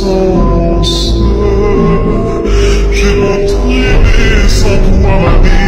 sens. J'ai sans pouvoir.